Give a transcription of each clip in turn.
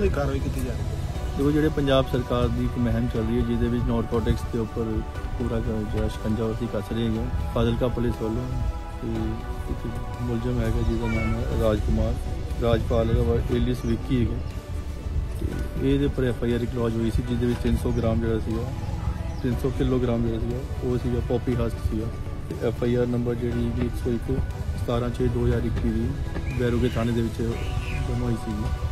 ਉਹਨਾਂ ਦੀ ਕਾਰਵਾਈ ਕੀਤੀ ਜਾ ਰਹੀ ਹੈ? ਦੇਖੋ, ਜਿਹੜੇ ਪੰਜਾਬ ਸਰਕਾਰ ਦੀ ਇੱਕ ਮੁਹਿੰਮ ਚੱਲ ਰਹੀ ਹੈ, ਜਿਹਦੇ ਵਿੱਚ ਨਾਰਕੋਟਿਕਸ ਦੇ ਉੱਪਰ ਪੂਰਾ ਜਿਹੜਾ ਸ਼ਿਕੰਜਾ ਅਸੀਂ ਕੱਸ ਰਹੇ ਹਾਂ ਫਾਜ਼ਿਲਕਾ ਪੁਲਿਸ ਵੱਲੋਂ ਤੇ ਇੱਕ ਮੁਲਜ਼ਮ ਹੈਗਾ ਜਿਹਦਾ ਨਾਮ ਹੈ ਰਾਜਕੁਮਾਰ, ਰਾਜਪਾਲ ਹੈਗਾ ਏਲੀਸ ਵਿੱਕੀ ਹੈਗਾ। ਤੇ ਇਹਦੇ ਉੱਪਰ ਐਫ ਆਈ ਆਰ ਇੱਕ ਲੌਜ ਹੋਈ ਸੀ, ਜਿਹਦੇ ਵਿੱਚ 300 ਗ੍ਰਾਮ ਜਿਹੜਾ ਸੀਗਾ 300 ਕਿਲੋਗ੍ਰਾਮ ਜਿਹੜਾ ਸੀਗਾ, ਉਹ ਸੀਗਾ ਪੋਪੀ ਹਸਕ ਸੀਗਾ। ਤੇ ਐਫ ਆਈ ਆਰ ਨੰਬਰ ਜਿਹੜੀ ਕਿ 101 17 6 2021 ਦੀ ਬੈਰੋਗੇ ਥਾਣੇ ਦੇ ਵਿੱਚ ਜਮ੍ਹਾਂ ਹੋਈ ਸੀਗੀ।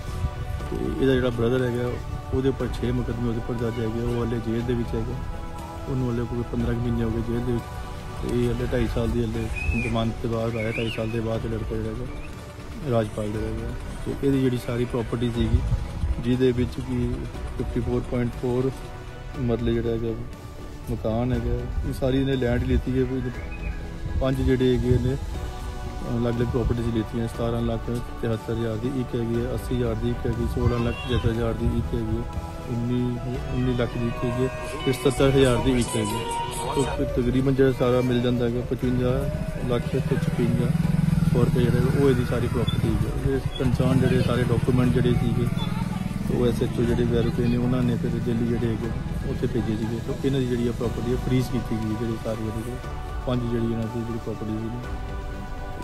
ਤੇ ਇਹਦਾ ਜਿਹੜਾ ਬ੍ਰਦਰ ਹੈਗਾ, ਉਹਦੇ ਉੱਪਰ 6 ਮੁਕੱਦਮੇ ਉਹਦੇ ਉੱਪਰ ਦਰਜ ਹੈਗੇ, ਉਹ ਹਲੇ ਜੇਲ੍ਹ ਦੇ ਵਿੱਚ ਹੈਗਾ। ਉਹਨੂੰ ਹਲੇ ਕੋਈ 15 ਕੁ ਮਹੀਨੇ ਹੋ ਗਏ ਜੇਲ੍ਹ ਦੇ ਵਿੱਚ। ਤੇ ਇਹ ਹਲੇ 2.5 ਸਾਲ ਦੀ ਹਲੇ ਜ਼ਮਾਨਤ ਤੇ ਬਾਅਦ ਆਇਆ 2.5 ਸਾਲ ਦੇ ਬਾਅਦ ਇਹ ਲੜਕਾ ਜਿਹੜਾ ਹੈਗਾ, ਰਾਜਪਾਲ ਦੇ ਹੈਗਾ। ਤੇ ਇਹਦੀ ਜਿਹੜੀ ਸਾਰੀ ਪ੍ਰਾਪਰਟੀ ਸੀਗੀ, ਜਿਹਦੇ ਵਿੱਚ ਕਿ 54.4 ਮਤਲਬ ਜਿਹੜਾ ਹੈਗਾ, ਮਕਾਨ ਹੈਗਾ, ਇਹ ਸਾਰੀ ਇਹਨੇ ਲੈਂਡ ਲਿੱਤੀ ਹੈ ਵੀ ਪੰਜ ਜਿਹੜੇ ਹੈਗੇ ਨੇ ਅਲੱਗ-ਅਲੱਗ ਪ੍ਰਾਪਰਟੀਆਂ ਲਿੱਤੀਆਂ 17 ਲੱਖ 73000 ਦੀ ਇੱਕ ਹੈਗੀ ਹੈ 80000 ਦੀ ਇੱਕ ਹੈਗੀ 16 ਲੱਖ 70000 ਦੀ ਇੱਕ ਹੈਗੀ ਹੈ, 19 19 ਲੱਖ ਦੀ ਇੱਕ ਹੈਗੀ ਹੈ, ਤੇ 70000 ਦੀ ਇੱਕ ਹੈਗੀ ਹੈ। ਤਕਰੀਬਨ ਜਿਹੜਾ ਸਾਰਾ ਮਿਲ ਜਾਂਦਾ ਹੈਗਾ 55 ਲੱਖ ਤੇ 56 ਸੌ ਰੁਪਏ ਜਿਹੜੇ ਉਹ ਇਹਦੀ ਸਾਰੀ ਪ੍ਰਾਪਰਟੀ ਹੈ। ਇਹ ਕੰਸਰਨ ਜਿਹੜੇ ਸਾਰੇ ਡਾਕੂਮੈਂਟ ਜਿਹੜੇ ਸੀਗੇ ਉਹ ਐਸਐਚਓ ਜਿਹੜੇ ਵੈਰੀਫਾਈ ਨੇ ਉਹਨਾਂ ਨੇ ਫਿਰ ਦਿੱਲੀ ਜਿਹੜੇ ਹੈਗੇ ਉੱਥੇ ਭੇਜੇ ਸੀਗੇ। ਤੇ ਇਹਨਾਂ ਦੀ ਜਿਹੜੀ ਪ੍ਰਾਪਰਟੀ ਹੈ ਫਰੀਜ਼ ਕੀਤੀ ਗਈ ਜਿਹੜੀ ਸਾਰੇ ਜਿਹੜੇ ਪੰਜ ਜਿਹੜੀ ਇਹਨਾਂ ਦੀ ਜਿਹੜੀ ਪ੍ਰਾਪਰਟੀ ਸੀ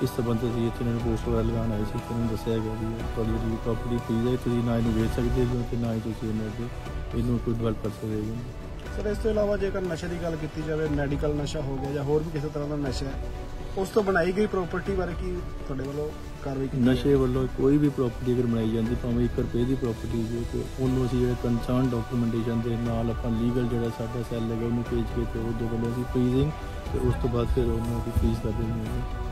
ਇਸ ਸੰਬੰਧ ਅਸੀਂ ਇੱਥੇ ਇਹਨਾਂ ਨੂੰ ਪੋਸਟ ਵਗੈਰਾ ਲਗਾਉਣ ਆਏ ਸੀ ਤੇ ਇਹਨਾਂ ਨੂੰ ਦੱਸਿਆ ਗਿਆ ਵੀ ਤੁਹਾਡੀ ਜਿਹੜੀ ਪ੍ਰਾਪਰਟੀ ਫਰੀਜ਼ ਹੈ ਤੁਸੀਂ ਨਾ ਇਹਨੂੰ ਵੇਚ ਸਕਦੇ ਹੋ ਤੇ ਨਾ ਹੀ ਤੁਸੀਂ ਇਹਨੂੰ ਅੱਗੇ ਇਹਨੂੰ ਕੋਈ ਡਿਵੈਲਪ ਕਰ ਸਕਦੇ ਹੋ। ਸਰ ਇਸ ਤੋਂ ਇਲਾਵਾ ਜੇਕਰ ਨਸ਼ੇ ਦੀ ਗੱਲ ਕੀਤੀ ਜਾਵੇ ਮੈਡੀਕਲ ਨਸ਼ਾ ਹੋ ਗਿਆ ਜਾਂ ਹੋਰ ਵੀ ਕਿਸੇ ਤਰ੍ਹਾਂ ਦਾ ਨਸ਼ਾ ਹੈ ਉਸ ਤੋਂ ਬਣਾਈ ਗਈ ਪ੍ਰਾਪਰਟੀ ਬਾਰੇ ਕੀ ਤੁਹਾਡੇ ਵੱਲੋਂ ਕਾਰਵਾਈ ਕੀਤੀ ਨਸ਼ੇ ਵੱਲੋਂ ਕੋਈ ਵੀ ਪ੍ਰਾਪਰਟੀ ਅਗਰ ਬਣਾਈ ਜਾਂਦੀ ਭਾਵੇਂ 1 ਰੁਪਏ ਦੀ ਪ੍ਰਾਪਰਟੀ ਹੋਵੇ ਤੇ ਉਹਨੂੰ ਅਸੀਂ ਜਿਹੜੇ ਕੰਸਰਨ ਡਾਕੂਮੈਂਟੇਸ਼ਨ ਦੇ ਨਾਲ ਆਪਾਂ ਲੀਗਲ ਜਿਹੜਾ ਸਾਡਾ ਸੈੱਲ ਹੈਗਾ ਉਹਨੂੰ ਭੇਜ ਕੇ ਤੇ ਉਹਦੇ ਵੱਲੋਂ ਅਸੀਂ ਫ੍ਰੀਜ਼ਿੰਗ ਤੇ ਉਸ ਤੋਂ ਬਾਅਦ ਫਿਰ ਉਹਨੂੰ ਅਸੀਂ ਫ੍ਰੀਜ਼ ਕਰ ਦਿੰਦੇ ਹਾਂ।